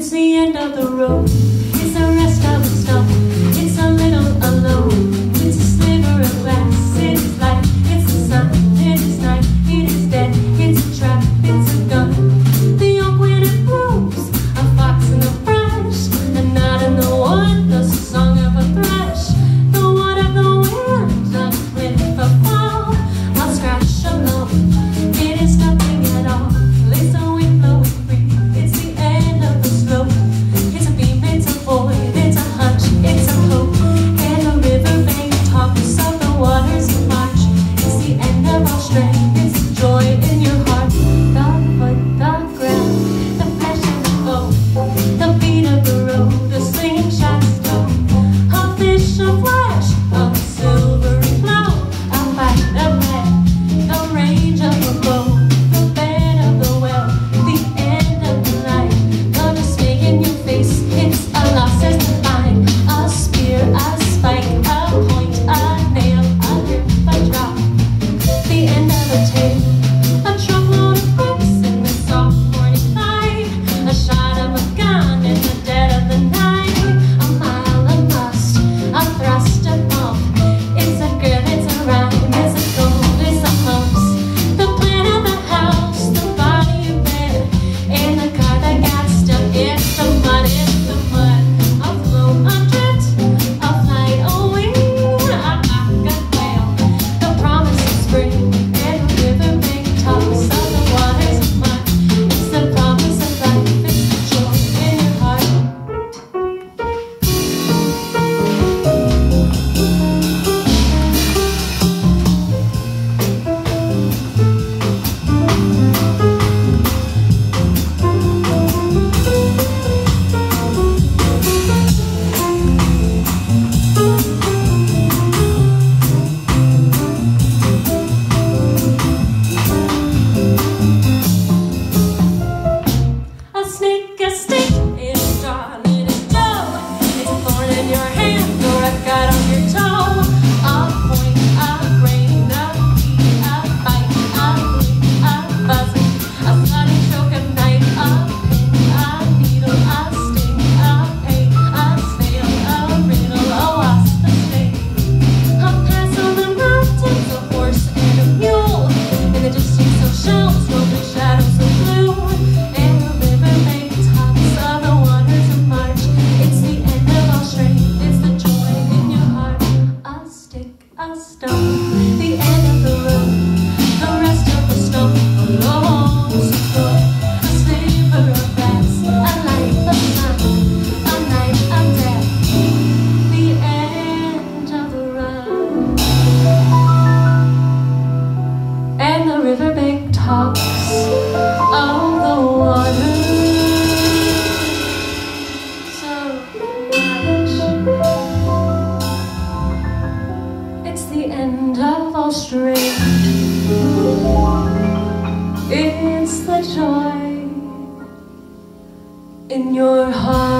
it's the end of the road. riverbank tops of the waters of March. It's the end of all string. It's the joy in your heart.